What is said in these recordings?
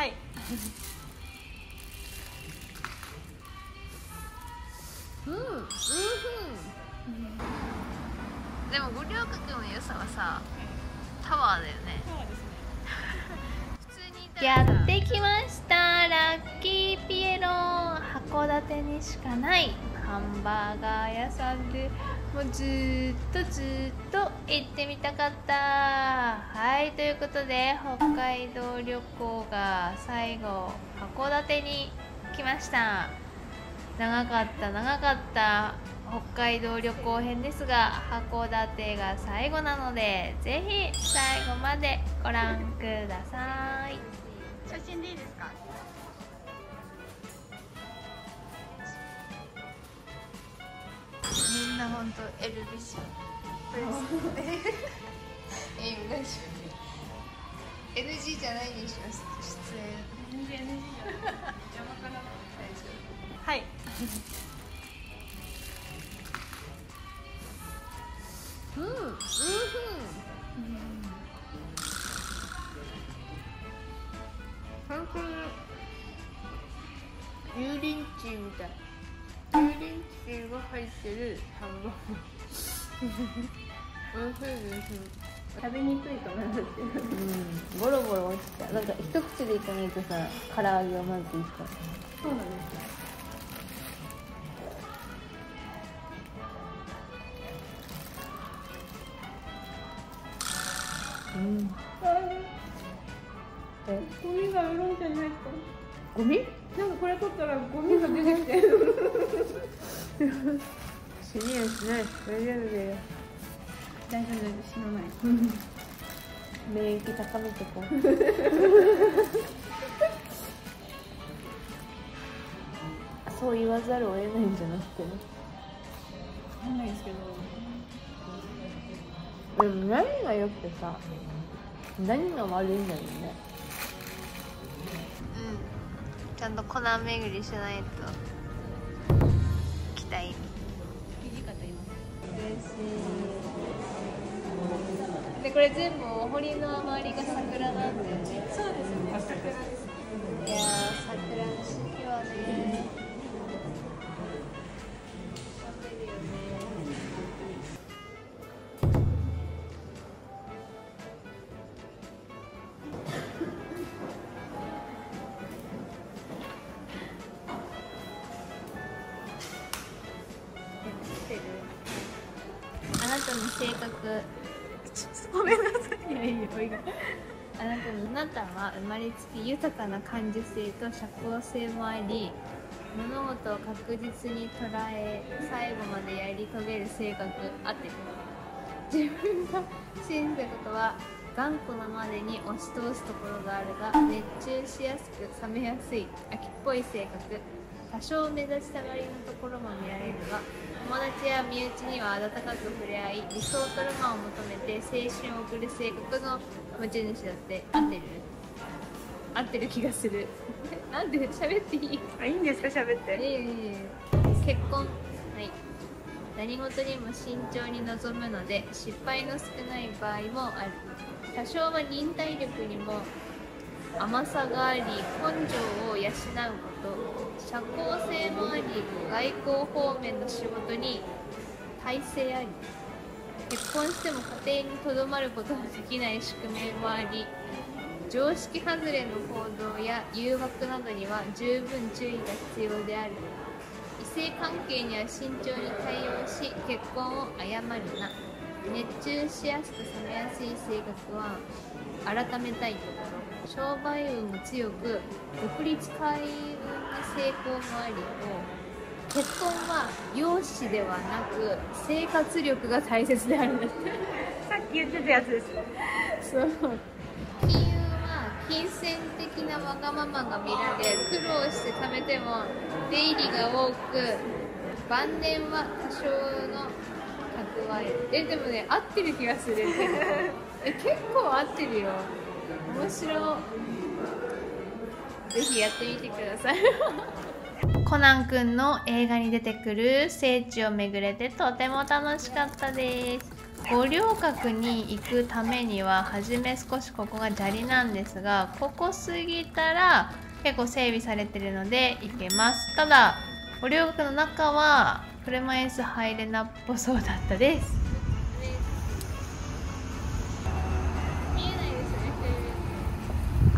はい。うんうんでも五稜郭の良さはさタワーだよね。ですね。やってきました。ラッキーピエロ函館にしかないハンバーガー屋さんでもうずっとずっと行ってみたかった。はいということで北海道旅行が最後函館に来ました。長かった長かった。北海道旅行編ですが函館が最後なのでぜひ最後までご覧ください。写真でいいですか？な本当エルビシえお願いします NG じゃないにします出演 NG じゃない邪魔かなはい鶏が入ってるハンバーガー美味しいです食べにくいと思いますけどうん。ボロボロ落ちちゃうなん。か一口でいかないとさ唐揚げをまずいったそうなん。ですうん。えゴミが売るん。じゃないですかゴミなん。かこれ取ったらゴミが出てきて死にはしない大丈夫だよ大丈夫死なない免疫高めてこうそう言わざるを得ないんじゃなくてねわかんないですけどでも何が良くてさ何が悪いんだろうねうんちゃんとコナン巡りしないと期待土でこれ全部お堀の周りが桜なんだよねそうですね桜ですいや桜の時期はね食べるよねあなたの性格。ごめんなさい。いやいいよいいよあなたなたは生まれつき豊かな感受性と社交性もあり物事を確実に捉え最後までやり遂げる性格あって。る自分が信じたことは頑固なまでに押し通すところがあるが熱中しやすく冷めやすい秋っぽい性格。多少目立ちたがりのところも見られるが友達や身内には温かく触れ合い理想とロマンを求めて青春を送る性格の持ち主だって合ってる？合ってる気がする。なんで喋っていい？あいいんですか？喋って。いえいえいえ結婚。はい。何事にも慎重に臨むので失敗の少ない場合もある。多少は忍耐力にも甘さがあり根性を養うこと。社交性もあり外交方面の仕事に耐性あり。結婚しても家庭にとどまることができない宿命もあり。常識外れの行動や誘惑などには十分注意が必要である。異性関係には慎重に対応し結婚を誤るな。熱中しやすく冷めやすい性格は改めたい。ところ商売運も強く独立開運に成功もあり結婚は容姿ではなく生活力が大切であるんだってさっき言ってたやつです。そう。金運は金銭的なわがままが見られ苦労して貯めても出入りが多く晩年は多少の蓄ええでもね合ってる気がする。え結構合ってるよ。面白い。ぜひやってみてください。コナンくんの映画に出てくる聖地を巡れてとても楽しかったです。五稜郭に行くためには初め少しここが砂利なんですがここ過ぎたら結構整備されてるので行けます。ただ五稜郭の中は車椅子入れなっぽそうだったです。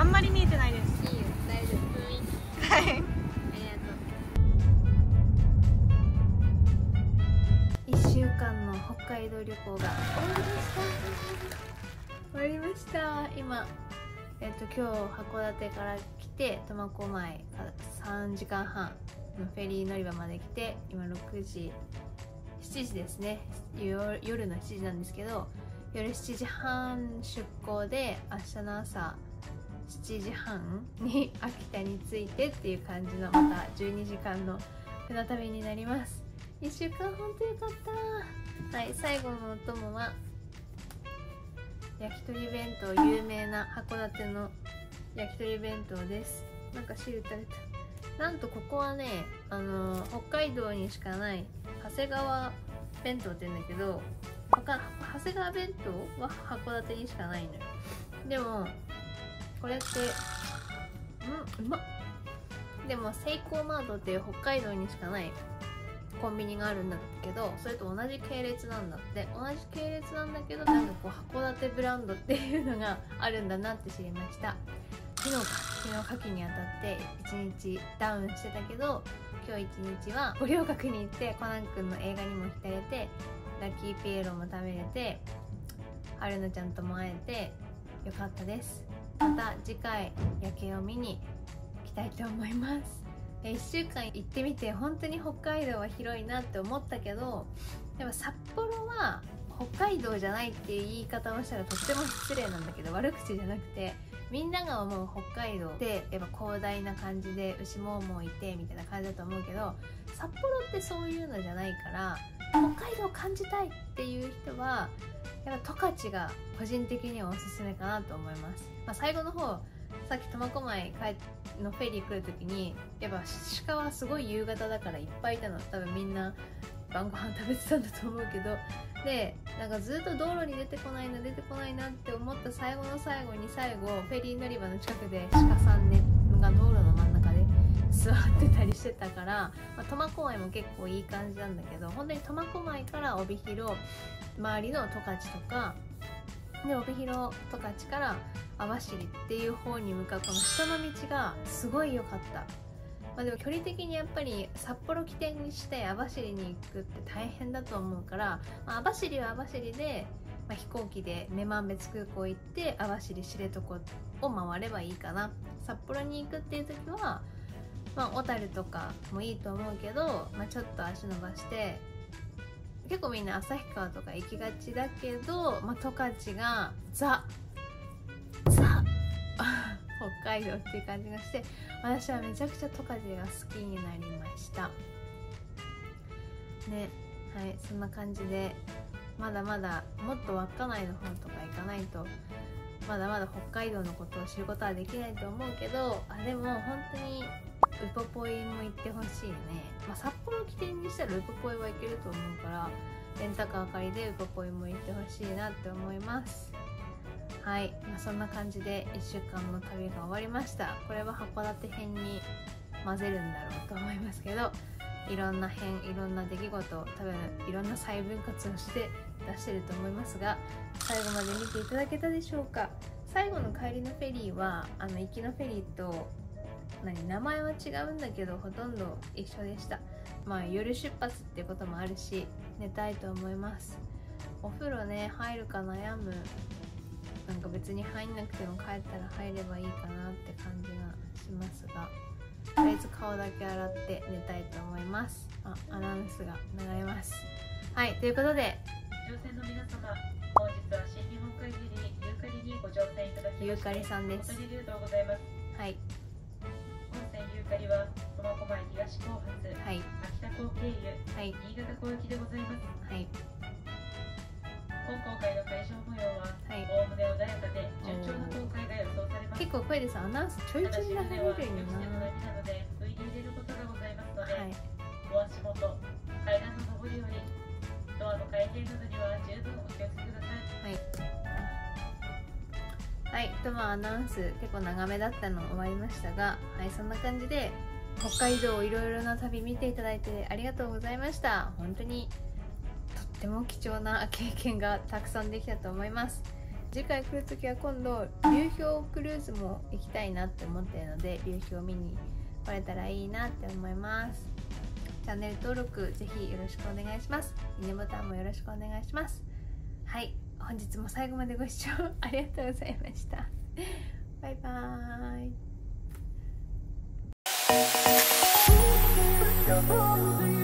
あんまり見えてないです。いいよ大丈夫。はい。ありがと。う1週間の北海道旅行が。終わりました。終わりました。今えっと今日函館から来て苫小牧から3時間半のフェリー乗り場まで来て今6時7時ですね。夜夜の7時なんですけど夜7時半出港で明日の朝7時半に秋田に着いてっていう感じのまた12時間の船旅になります。1週間ほんとよかった。はい最後のお供は焼き鳥弁当有名な函館の焼き鳥弁当です。なんか汁垂れた。なんとここはねあの北海道にしかない長谷川弁当って言うんだけど他長谷川弁当は函館にしかないのよ。でもこれってうんうまっ。でもセイコーマートっていう北海道にしかないコンビニがあるんだけどそれと同じ系列なんだって。同じ系列なんだけどなんかこう函館ブランドっていうのがあるんだなって知りました。昨日か。昨日夏季にあたって1日ダウンしてたけど今日1日は五稜郭に行ってコナン君の映画にも浸れてラッキーピエロも食べれて春菜ちゃんとも会えてよかったです。また次回夜景を見に行きたいと思います。1週間行ってみて本当に北海道は広いなって思ったけどでも札幌は北海道じゃないっていう言い方をしたらとっても失礼なんだけど悪口じゃなくてみんなが思う北海道ってやっぱ広大な感じで牛ももいてみたいな感じだと思うけど札幌ってそういうのじゃないから北海道を感じたいっていう人はやっぱ十勝が個人的にはおすすめかなと思います、まあ、最後の方さっき苫小牧のフェリー来る時にやっぱ鹿はすごい夕方だからいっぱいいたの。多分みんな晩ご飯食べてたんだと思うけど。でなんかずっと道路に出てこないな出てこないなって思った最後の最後に最後フェリー乗り場の近くで鹿さん、ね、が道路の真ん中で座ってたりしてたから、苫小牧も結構いい感じなんだけど本当に苫小牧から帯広周りの十勝とかで帯広十勝から網走っていう方に向かうこの下の道がすごい良かった。まあ、でも距離的にやっぱり札幌起点にして網走に行くって大変だと思うから、まあ、網走は網走で、まあ、飛行機で女満別空港行って網走知床を回ればいいかな札幌に行くっていう時は、まあ、小樽とかもいいと思うけど、まあ、ちょっと足伸ばして結構みんな旭川とか行きがちだけど、まあ、十勝がザザ 北海道っていう感じがして私はめちゃくちゃ十勝が好きになりました。ねはいそんな感じでまだまだもっと稚内の方とか行かないとまだまだ北海道のことを知ることはできないと思うけどあでも本当にウポポイも行ってほしいね、まあ、札幌起点にしたらウポポイは行けると思うからレンタカー借りでウポポイも行ってほしいなって思います。はい、まあ、そんな感じで1週間の旅が終わりました。これは函館編に混ぜるんだろうと思いますけどいろんな編いろんな出来事多分いろんな細分割をして出してると思いますが最後まで見ていただけたでしょうか？最後の帰りのフェリーはあの行きのフェリーと何名前は違うんだけどほとんど一緒でした。まあ夜出発っていうこともあるし寝たいと思います。お風呂ね入るか悩む。なんか別に入んなくても帰ったら入ればいいかなって感じがしますがとりあえず顔だけ洗って寝たいと思います。あアナウンスが流れます。はいということで乗船の皆様本日は新日本海フェリーユーカリにご乗船いただきましてゆうかりさんです。ありがとうございます。はい。本船ユーカリは苫小牧東後発はい。秋田港経由はい。新潟港行きでございます。はい。今航海の会場模様ははい。おおむね穏やかで順調な航海が予想されます。結構声でさアナウンスちょいただしちょい流れ船はるよ予期せ波なので不意に入れることがございますので、はい。お足元階段の上りよりドアの開閉などには十分お気をつけください。はいはいとまあアナウンス結構長めだったの終わりましたがはいそんな感じで北海道いろいろな旅見ていただいてありがとうございました。本当にとっても貴重な経験がたくさんできたと思います。次回来る時は今度流氷クルーズも行きたいなって思ってるので流氷見に来れたらいいなって思います。チャンネル登録ぜひよろしくお願いします。いいねボタンもよろしくお願いします。はい。本日も最後までご視聴ありがとうございました。バイバーイ。you